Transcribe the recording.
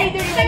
Either